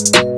You